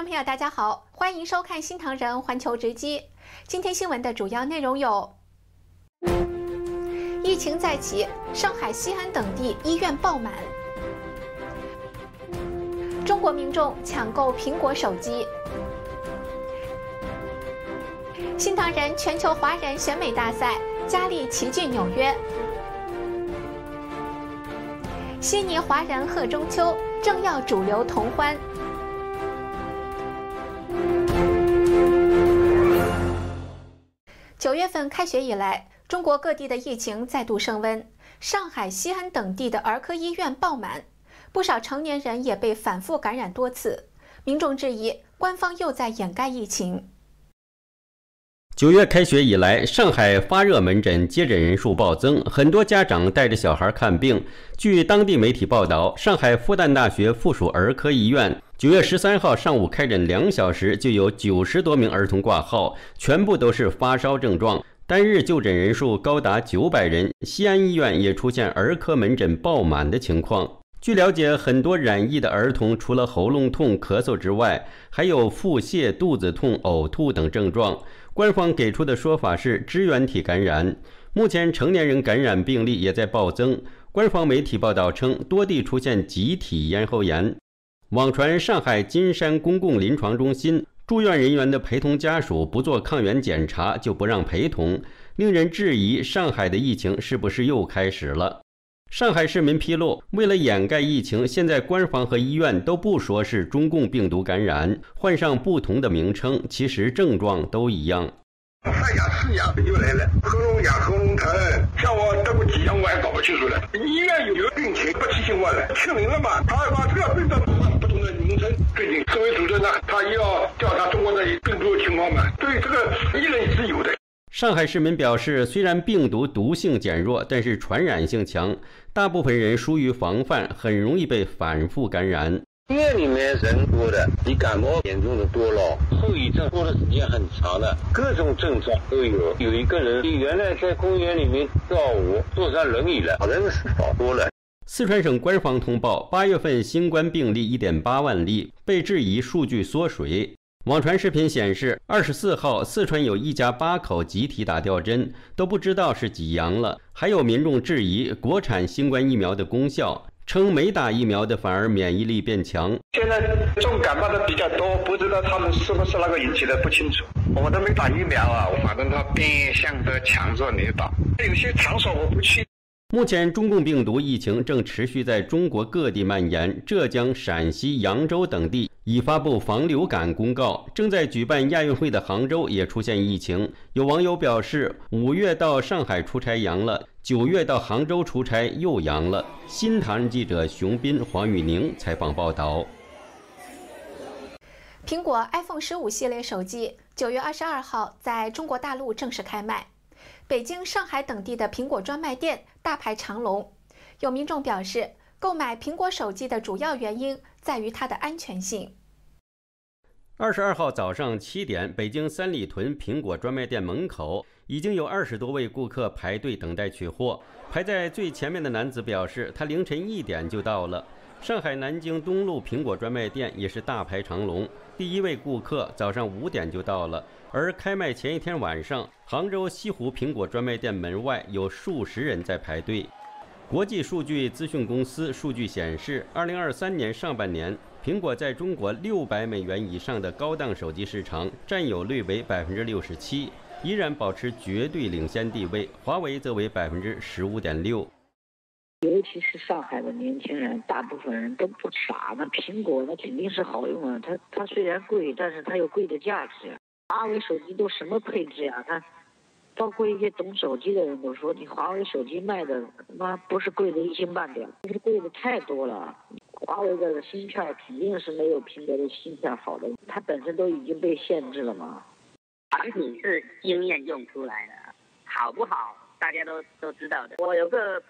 众朋友，大家好，欢迎收看新唐人环球直击。今天新闻的主要内容有：疫情再起，上海、西安等地医院爆满；中国民众抢购苹果手机；新唐人全球华人选美大赛，佳丽齐聚纽约；悉尼华人贺中秋，正要主流同欢。九月份开学以来，中国各地的疫情再度升温，上海、西安等地的儿科医院爆满，不少成年人也被反复感染多次。民众质疑，官方又在掩盖疫情。九月开学以来，上海发热门诊接诊人数暴增，很多家长带着小孩看病。据当地媒体报道，上海复旦大学附属儿科医院九月十三号上午开诊两小时，就有九十多名儿童挂号，全部都是发烧症状，单日就诊人数高达九百人。西安医院也出现儿科门诊爆满的情况。据了解，很多染疫的儿童除了喉咙痛、咳嗽之外，还有腹泻、肚子痛、呕吐等症状。官方给出的说法是支原体感染。目前成年人感染病例也在暴增。官方媒体报道称，多地出现集体咽喉炎。网传上海金山公共临床中心住院人员的陪同家属不做抗原检查就不让陪同，令人质疑上海的疫情是不是又开始了。上海市民披露，为了掩盖疫情，现在官方和医院都不说是中共病毒感染，换上不同的名称，其实症状都一样。三亚、四亚又来了，喉咙痒、喉咙疼，像我得过几样我还搞不清楚了。医院有病情不提醒我了，清零了嘛？他把这个病毒换不同的名称。最近世卫组织呢，他要调查中国的病毒情况嘛？对这个议论是有的。上海市民表示，虽然病毒毒性减弱，但是传染性强，大部分人疏于防范，很容易被反复感染。医院里面人多的，比感冒严重的多了，后遗症拖的时间很长的，各种症状都有。有一个人原来在公园里面跳舞，坐上轮椅了，好像是少多了。四川省官方通报，八月份新冠病例一点八万例，被质疑数据缩水。网传视频显示，二十四号四川有一家八口集体打吊针，都不知道是几阳了。还有民众质疑国产新冠疫苗的功效，称没打疫苗的反而免疫力变强。现在重感冒的比较多，不知道他们是不是那个引起的不清楚。我都没打疫苗啊，反正他变相的强制你打。有些场所我不去。目前，中共病毒疫情正持续在中国各地蔓延，浙江、陕西、扬州等地已发布防流感公告。正在举办亚运会的杭州也出现疫情，有网友表示，五月到上海出差阳了，九月到杭州出差又阳了。新唐人记者熊斌、黄宇宁采访报道。苹果 iPhone 十五系列手机九月二十二号在中国大陆正式开卖。北京、上海等地的苹果专卖店大排长龙，有民众表示，购买苹果手机的主要原因在于它的安全性。二十二号早上七点，北京三里屯苹果专卖店门口已经有二十多位顾客排队等待取货。排在最前面的男子表示，他凌晨一点就到了。上海南京东路苹果专卖店也是大排长龙，第一位顾客早上五点就到了。而开卖前一天晚上，杭州西湖苹果专卖店门外有数十人在排队。国际数据资讯公司数据显示，二零二三年上半年，苹果在中国六百美元以上的高档手机市场占有率为百分之六十七，依然保持绝对领先地位。华为则为百分之十五点六。尤其是上海的年轻人，大部分人都不傻，那苹果那肯定是好用啊。它它虽然贵，但是它有贵的价值。华为手机都什么配置呀？它，包括一些懂手机的人都说，你华为手机卖的妈不是贵的一星半点，是贵的太多了。华为的芯片肯定是没有苹果的芯片好的，它本身都已经被限制了嘛。产品是经验用出来的，好不好大家都都知道的。我有个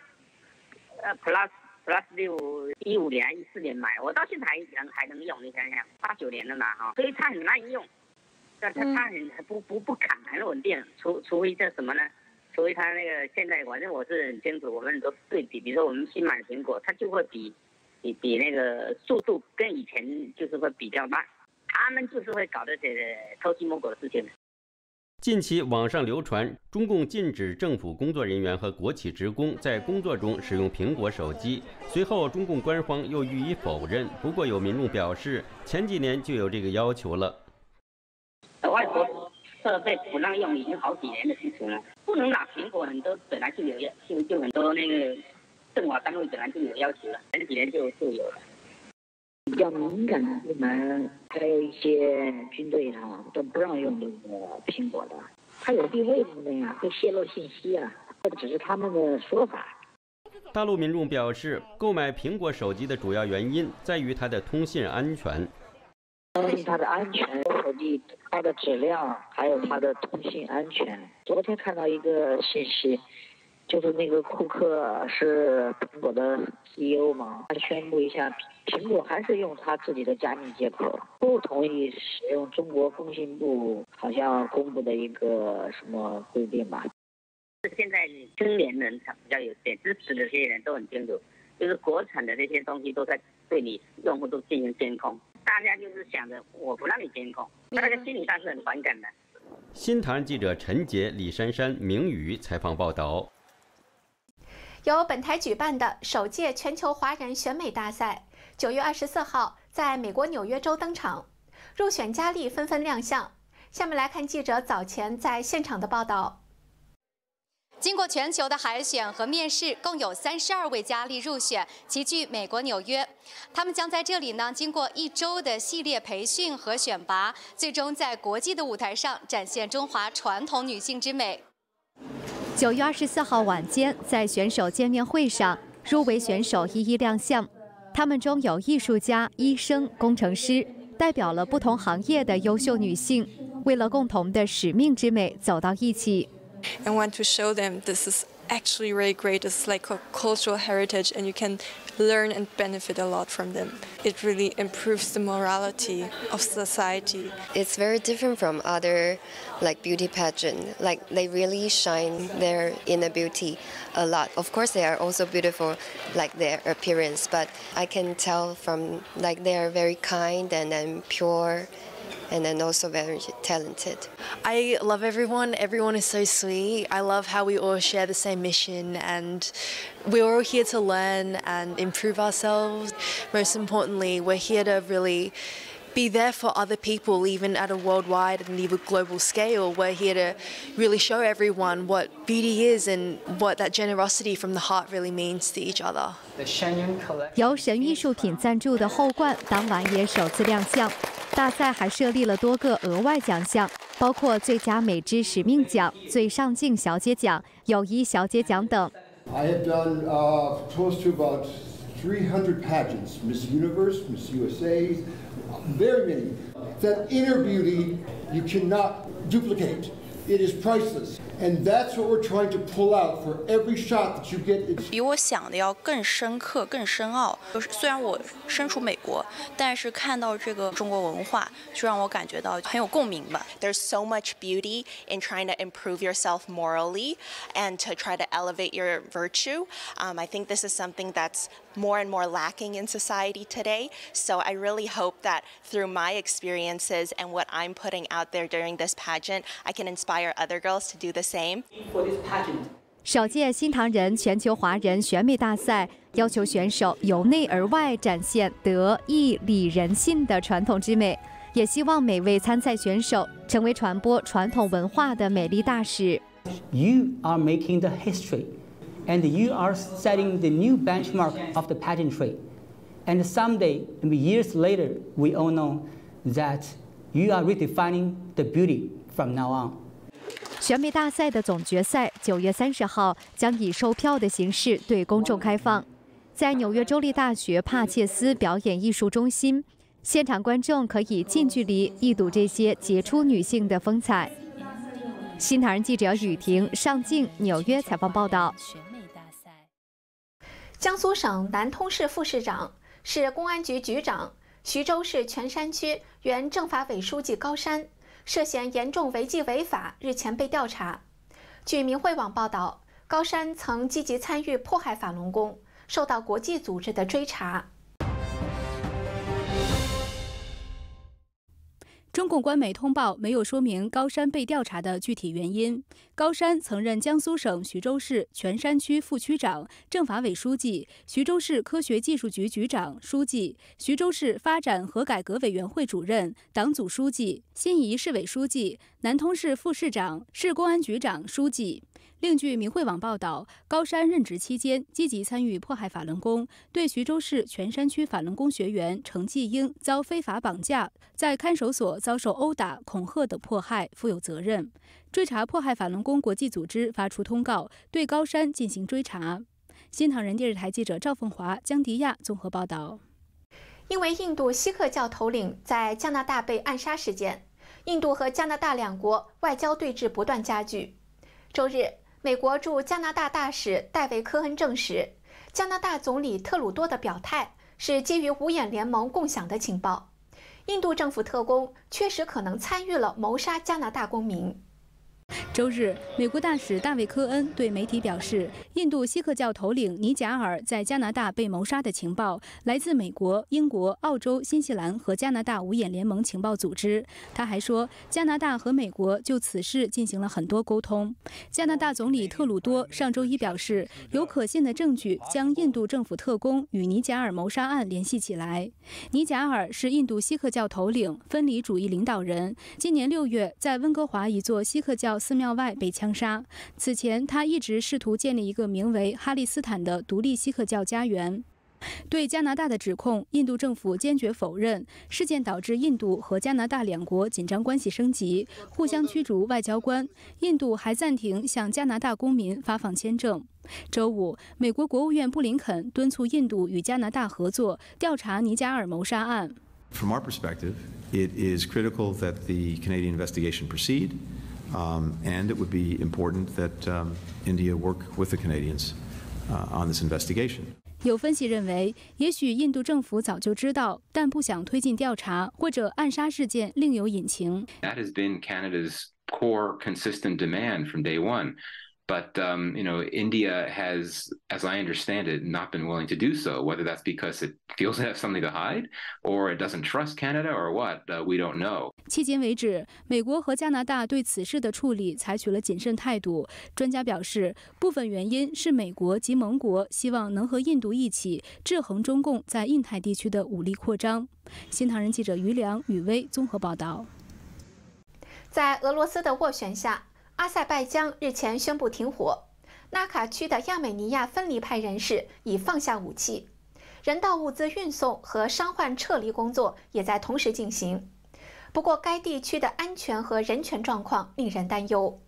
呃 Plus Plus 六一五年一四年买，我到现在还能还能用，你想想八九年的嘛哈，所以它很耐用。但它它很不不不卡，很稳定，除除非这什么呢？除非它那个现在，反正我是很清楚，我们都对比，比如说我们新买的苹果，它就会比比比那个速度跟以前就是会比较慢。他们就是会搞这些偷鸡摸狗的事情。近期网上流传，中共禁止政府工作人员和国企职工在工作中使用苹果手机。随后，中共官方又予以否认。不过，有民众表示，前几年就有这个要求了。外国设备不让用已经好几年的事情了，不能拿苹果，很多本来就有，就就很多那个政法单位本来就有要求了，前几年就就有了。比较敏感的部门，还有一些军队啊，都不让用这个苹果的。它有地位的呀，会泄露信息啊，这只是他们的说法。大陆民众表示，购买苹果手机的主要原因在于它的通信安全。担心它的安全，手机它的质量，还有它的通信安全。昨天看到一个信息。就是那个库克是苹果的 CEO 嘛，他宣布一下，苹果还是用他自己的加密接口，不同意使用中国工信部好像公布的一个什么规定吧。现在青年人比较有点支持的这些人都很清楚，就是国产的这些东西都在对你用户都进行监控，大家就是想着我不让你监控，大家心理上是很反感的。新唐记者陈杰、李珊珊、明宇采访报道。由本台举办的首届全球华人选美大赛，九月二十四号在美国纽约州登场，入选佳丽纷纷亮相。下面来看记者早前在现场的报道。经过全球的海选和面试，共有三十二位佳丽入选，齐聚美国纽约。他们将在这里呢，经过一周的系列培训和选拔，最终在国际的舞台上展现中华传统女性之美。九月二十四号晚间，在选手见面会上，入围选手一一亮相。他们中有艺术家、医生、工程师，代表了不同行业的优秀女性，为了共同的使命之美走到一起。I want to show them this is actually really great. It's like a cultural heritage, and you can learn and benefit a lot from them. It really improves the morality of society. It's very different from other like beauty pageant. Like they really shine their inner beauty a lot. Of course, they are also beautiful, like their appearance. But I can tell from like they are very kind and then pure and then also very talented. I love everyone. Everyone is so sweet. I love how we all share the same mission and we're all here to learn and improve ourselves. Most importantly, we're here to really be there for other people, even at a worldwide and even global scale. We're here to really show everyone what beauty is and what that generosity from the heart really means to each other. 由神艺术品赞助的后冠当晚也首次亮相。 大赛还设立了多个额外奖项，包括最佳美之使命奖、最上镜小姐奖、友谊小姐奖等。I have done close to about 300 pageants, Miss Universe, Miss USA, very many. That inner beauty you cannot duplicate. It is priceless. And that's what we're trying to pull out for every shot that you get. 比我想的要更深刻、更深奥。就是虽然我身处美国，但是看到这个中国文化，就让我感觉到很有共鸣吧。There's so much beauty in trying to improve yourself morally and to try to elevate your virtue. Um, I think this is something that's more and more lacking in society today. So I really hope that through my experiences and what I'm putting out there during this pageant, I can inspire other girls to do the same. 首届新唐人全球华人选美大赛要求选手由内而外展现德、义、礼、仁、信的传统之美，也希望每位参赛选手成为传播传统文化的美丽大使。You are making the history, And you are setting the new benchmark of the pageantry. And someday, maybe years later, we all know that you are redefining the beauty from now on. 选美大赛的总决赛九月三十号将以售票的形式对公众开放，在纽约州立大学帕切斯表演艺术中心，现场观众可以近距离一睹这些杰出女性的风采。新唐人记者雨婷上镜纽约采访报道。江苏省南通市副市长、市公安局局长、徐州市泉山区原政法委书记高山。涉嫌严重违纪违法，日前被调查。据明慧网报道，高山曾积极参与迫害法轮功，受到国际组织的追查。中共官媒通报没有说明高山被调查的具体原因。高山曾任江苏省徐州市泉山区副区长、政法委书记、徐州市科学技术局局长、书记、徐州市发展和改革委员会主任、党组书记、新沂市委书记、南通市副市长、市公安局长、书记。另据明慧网报道，高山任职期间积极参与迫害法轮功，对徐州市泉山区法轮功学员程继英遭非法绑架、在看守所遭受殴打、恐吓等迫害负有责任。追查迫害法轮功国际组织发出通告，对高山进行追查。新唐人电视台记者赵凤华、江迪亚综合报道。因为印度锡克教头领在加拿大被暗杀事件，印度和加拿大两国外交对峙不断加剧。周日。美国驻加拿大大使戴维·科恩证实，加拿大总理特鲁多的表态是基于五眼联盟共享的情报。印度政府特工确实可能参与了谋杀加拿大公民。周日，美国大使大卫·科恩对媒体表示，印度锡克教头领尼贾尔在加拿大被谋杀的情报来自美国、英国、澳洲、新西兰和加拿大五眼联盟情报组织。他还说，加拿大和美国就此事进行了很多沟通。加拿大总理特鲁多上周一表示，有可信的证据将印度政府特工与尼贾尔谋杀案联系起来。尼贾尔是印度锡克教头领、分离主义领导人。今年六月，在温哥华一座锡克教寺庙外被枪杀。此前，他一直试图建立一个名为哈利斯坦的独立锡克教家园。对加拿大的指控，印度政府坚决否认。事件导致印度和加拿大两国紧张关系升级，互相驱逐外交官。印度还暂停向加拿大公民发放签证。周五，美国国务院布林肯敦促印度与加拿大合作调查尼加尔谋杀案。From our perspective, it is critical that the Canadian investigation proceed. Um, and it would be important that um, India work with the Canadians uh, on this investigation. 有分析认为，也许印度政府早就知道，但不想推进调查，或者暗杀事件另有隐情。That has been Canada's core, consistent demand from day one. But um, you know, India has, as I understand it, not been willing to do so. Whether that's because it feels it has something to hide, or it doesn't trust Canada, or what, uh, we don't know. 迄今为止，美国和加拿大对此事的处理采取了谨慎态度。专家表示，部分原因是美国及盟国希望能和印度一起制衡中共在印太地区的武力扩张。新唐人记者于良、雨薇综合报道。在俄罗斯的斡旋下。阿塞拜疆日前宣布停火，纳卡区的亚美尼亚分离派人士已放下武器，人道物资运送和伤患撤离工作也在同时进行。不过，该地区的安全和人权状况令人担忧。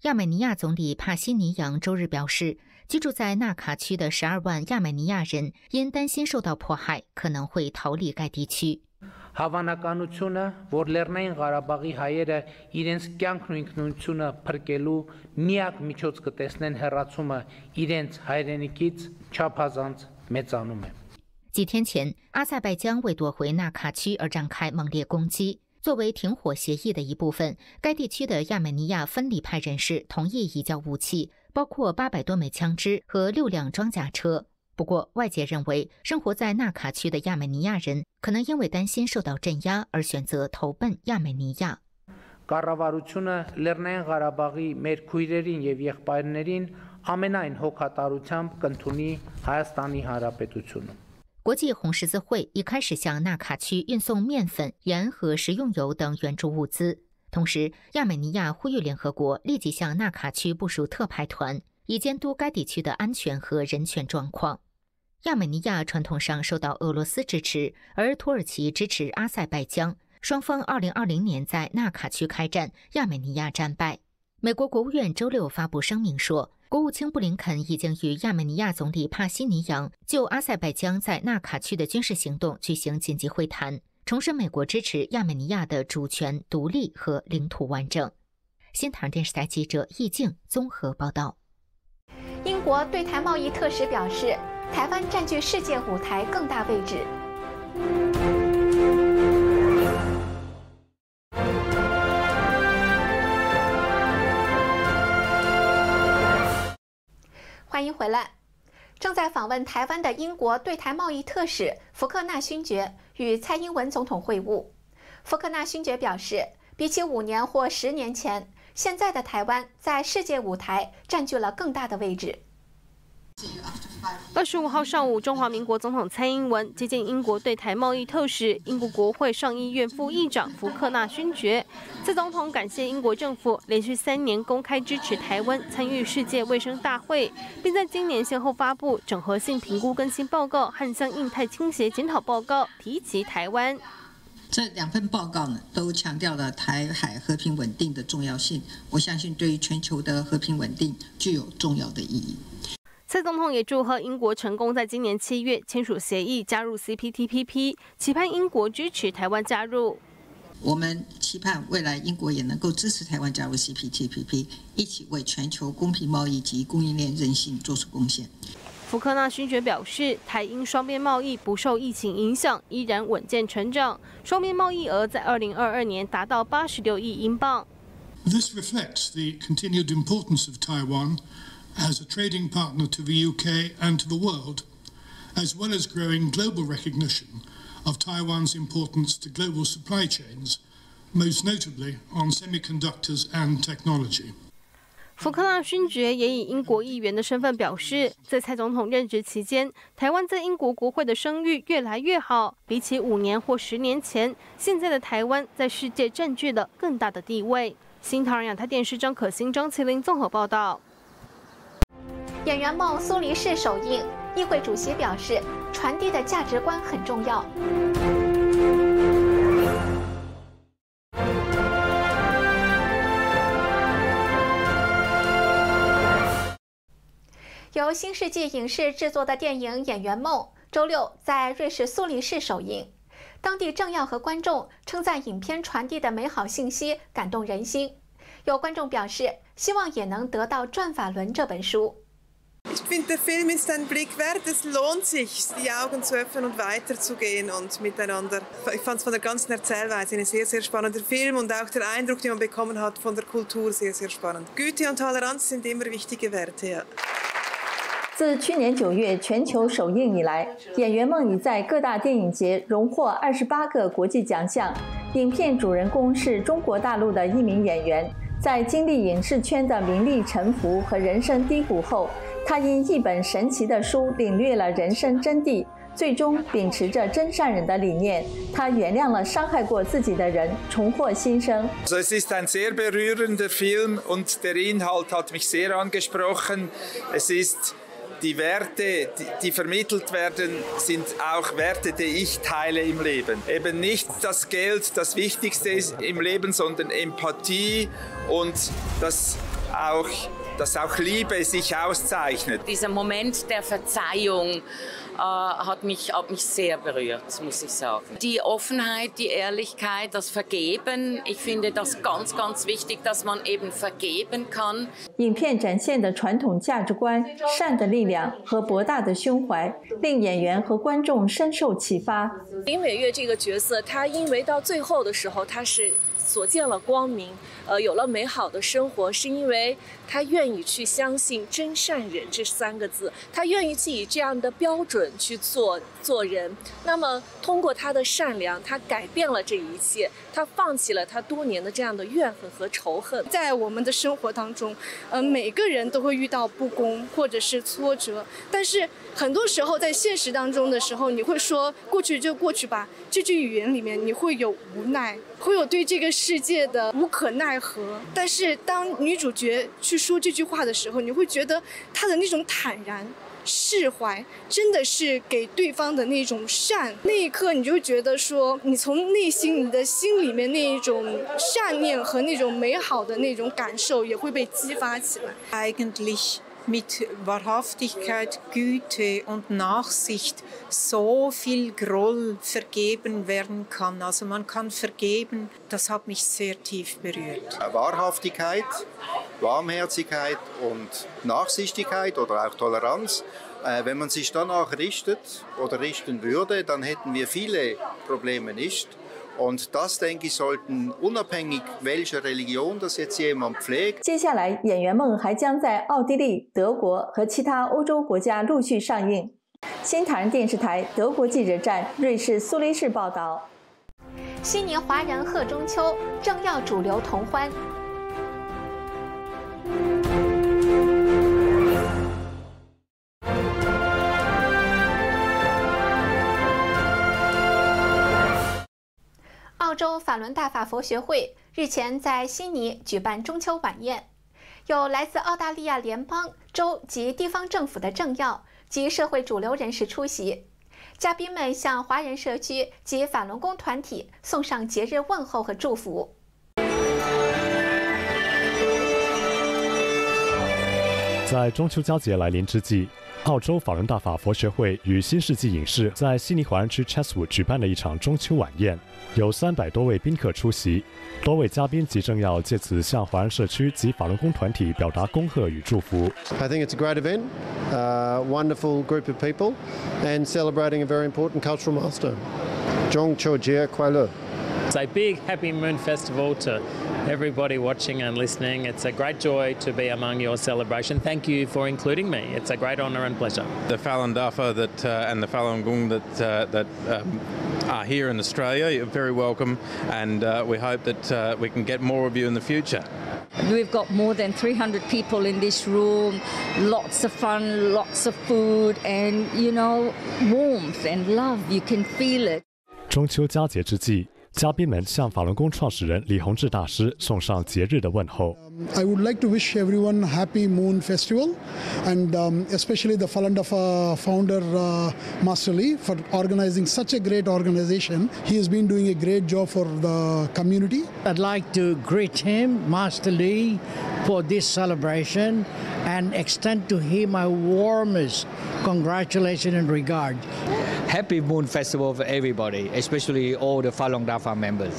亚美尼亚总理帕西尼扬周日表示，居住在纳卡区的十二万亚美尼亚人因担心受到迫害，可能会逃离该地区。հավանականությունը, որ Լեռնային Ղարաբաղի հայերը իրենց կյանքն ու ինքնությունը փրկելու միակ միջոց կտեսնեն հերացումը իրենց հայրենիքից չափազանց մեծանում է։ 几天前，阿塞拜疆为夺回纳卡区而展开猛烈攻击。作为停火协议的一部分，该地区的亚美尼亚分离派人士同意移交武器，包括八百多枚枪支和六辆装甲车。 不过，外界认为，生活在纳卡区的亚美尼亚人可能因为担心受到镇压而选择投奔亚美尼亚。Կառավարությունը Լեռնային Ղարաբաղի մեր քույրերին եւ եղբայրներին ամենայն հոգատարությամբ կընդունի Հայաստանի Հանրապետությունը։ 国际红十字会已开始向纳卡区运送面粉、盐和食用油等援助物资。同时，亚美尼亚呼吁联合国立即向纳卡区部署特派团。以监督该地区的安全和人权状况。 亚美尼亚传统上受到俄罗斯支持，而土耳其支持阿塞拜疆。双方2020年在纳卡区开战，亚美尼亚战败。美国国务院周六发布声明说，国务卿布林肯已经与亚美尼亚总理帕西尼扬就阿塞拜疆在纳卡区的军事行动举行紧急会谈，重申美国支持亚美尼亚的主权、独立和领土完整。新唐电视台记者易静综合报道。英国对台贸易特使表示，台湾占据世界舞台更大位置。欢迎回来。正在访问台湾的英国对台贸易特使福克纳勋爵与蔡英文总统会晤。福克纳勋爵表示，比起五年或十年前，现在的台湾在世界舞台占据了更大的位置。二十五号上午，中华民国总统蔡英文接见英国对台贸易特使、英国国会上议院副议长福克纳勋爵。蔡总统感谢英国政府连续三年公开支持台湾参与世界卫生大会，并在今年先后发布整合性评估更新报告和向印太倾斜检讨报告，提及台湾。这两份报告呢，都强调了台海和平稳定的重要性。我相信，对于全球的和平稳定具有重要的意义。蔡总统也祝贺英国成功在今年七月签署协议，加入 CPTPP，期盼英国支持台湾加入。我们期盼未来英国也能够支持台湾加入 CPTPP，一起为全球公平贸易及供应链韧性做出贡献。福克纳勋爵表示，台英双边贸易不受疫情影响，依然稳健成长。双边贸易额在二零二二年达到八十六亿英镑。This reflects the continued importance of Taiwan as a trading partner to the UK and to the world, as well as growing global recognition of Taiwan's importance to global supply chains, most notably on semiconductors and technology. 福克纳勋爵也以英国议员的身份表示，在蔡总统任职期间，台湾在英国国会的声誉越来越好。比起五年或十年前，现在的台湾在世界占据了更大的地位。新唐人亚太电视张可欣、张麒麟综合报道。演员梦苏黎世首映，议会主席表示，传递的价值观很重要。由新世纪影视制作的电影《演员梦》周六在瑞士苏黎世首映，当地政要和观众称赞影片传递的美好信息感动人心。有观众表示，希望也能得到《转法轮》这本书。Ich finde, der Film ist ein Blick wert. Es lohnt sich, die Augen zu öffnen und weiterzugehen und miteinander. Ich fand es von der ganzen Erzählweise ein sehr, sehr spannender Film und auch der Eindruck, den man bekommen hat von der Kultur, sehr, sehr spannend. Güte und Toleranz sind immer wichtige Werte, ja. 自去年九月全球首映以来，《演员梦》已在各大电影节荣获二十八个国际奖项。影片主人公是中国大陆的一名演员，在经历影视圈的名利沉浮和人生低谷后， 他因一本神奇的书领略了人生真谛，最终秉持着真善忍的理念，他原谅了伤害过自己的人，重获新生。Es ist ein sehr berührender Film und der Inhalt hat mich sehr angesprochen. Es ist die Werte, die, die, vermittelt werden, sind auch Werte, die ich teile im Leben. Eben nicht das Geld das Wichtigste ist im Leben, sondern Empathie und dass auch, dass auch Liebe sich auszeichnet. Dieser Moment der Verzeihung, äh, hat, mich, hat mich sehr berührt, muss ich sagen. Die Offenheit, die Ehrlichkeit, das Vergeben, ich finde das ganz, ganz wichtig, dass man eben vergeben kann. 影片展现的传统价值观、善的力量和博大的胸怀，令演员和观众深受启发。林美月这个角色，她因为到最后的时候，她是。 所见了光明，呃，有了美好的生活，是因为他愿意去相信真善忍这三个字，他愿意去以这样的标准去做做人。那么，通过他的善良，他改变了这一切，他放弃了他多年的这样的怨恨和仇恨。在我们的生活当中，呃，每个人都会遇到不公或者是挫折，但是很多时候在现实当中的时候，你会说过去就过去吧。这句语言里面，你会有无奈，会有对这个世界的无可奈何。但是当女主角去说这句话的时候，你会觉得她的那种坦然、释怀，真的是给对方的那种善。那一刻，你就觉得说，你从内心、你的心里面那一种善念和那种美好的那种感受，也会被激发起来。Eigentlich mit Wahrhaftigkeit, Güte und Nachsicht so viel Groll vergeben werden kann. Also man kann vergeben, das hat mich sehr tief berührt. Wahrhaftigkeit, Warmherzigkeit und Nachsichtigkeit oder auch Toleranz. Wenn man sich danach richtet oder richten würde, dann hätten wir viele Probleme nicht. Und das, denke ich, sollten unabhängig welcher Religion das jetzt jemand pflegt. 接下来，《演员梦》还将在奥地利、德国和其他欧洲国家陆续上映。新唐人电视台德国记者站瑞士苏黎世报道。悉尼华人贺中秋，正要主流同欢。澳洲法伦大法佛学会日前在悉尼举办中秋晚宴，有来自澳大利亚联邦、州及地方政府的政要及社会主流人士出席。嘉宾们向华人社区及法轮功团体送上节日问候和祝福。在中秋佳节来临之际。澳洲法轮大法佛学会与新世纪影视在悉尼华人区 Chatswood 举办了一场中秋晚宴，有三百多位宾客出席，多位嘉宾及政要借此向华人社区及法轮功团体表达恭贺与祝福。I think it's a great event, a wonderful group of people, and celebrating a very important cultural milestone. 中秋节快乐。It's a big happy moon festival to everybody watching and listening. It's a great joy to be among your celebration. Thank you for including me. It's a great honour and pleasure. The Falun Dafa that uh, and the Falun Gong that uh, that um, are here in Australia, you're very welcome, and uh, we hope that uh, we can get more of you in the future. We've got more than 300 people in this room, lots of fun, lots of food, and you know, warmth and love. You can feel it. 中秋佳节之际。 嘉宾们向法轮功创始人李洪志大师送上节日的问候。I would like to wish everyone happy Moon Festival, and um, especially the Falun Dafa founder uh, Master Lee for organizing such a great organization. He has been doing a great job for the community. I'd like to greet him, Master Lee, for this celebration and extend to him my warmest congratulations and regard. Happy Moon Festival for everybody, especially all the Falun Dafa members.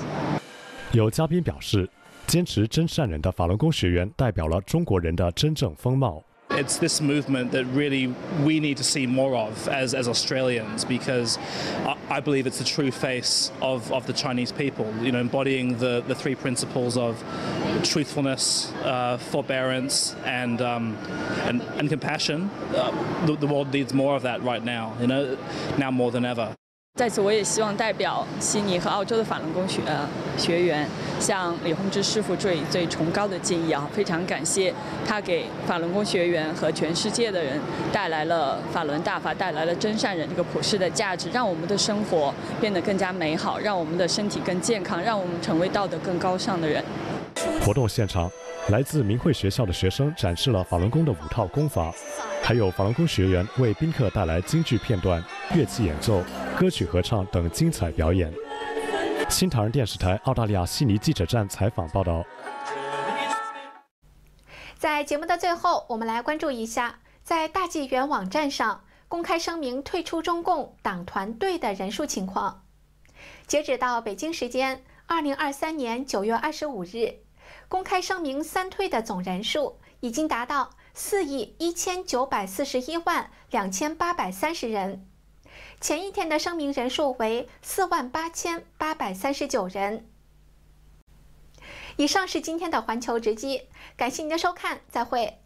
有嘉宾表示，坚持真善人的法轮功学员代表了中国人的真正风貌。it's this movement that really we need to see more of as, as Australians because I, I believe it's the true face of, of the Chinese people, you know, embodying the, the three principles of truthfulness, uh, forbearance, and, um, and, and compassion. Uh, the, the world needs more of that right now, you know, now more than ever. 在此，我也希望代表悉尼和澳洲的法轮功学学员，向李洪志师傅致以最崇高的敬意啊！非常感谢他给法轮功学员和全世界的人带来了法轮大法，带来了真善人这个普世的价值，让我们的生活变得更加美好，让我们的身体更健康，让我们成为道德更高尚的人。活动现场，来自明慧学校的学生展示了法轮功的五套功法。还有法轮功学员为宾客带来京剧片段、乐器演奏、歌曲合唱等精彩表演。新唐人电视台澳大利亚悉尼记者站采访报道。在节目的最后，我们来关注一下，在大纪元网站上公开声明退出中共党团队的人数情况。截止到北京时间二零二三年九月二十五日，公开声明三退的总人数已经达到。四亿一千九百四十一万两千八百三十人，前一天的声明人数为四万八千八百三十九人。以上是今天的环球直击，感谢您的收看，再会。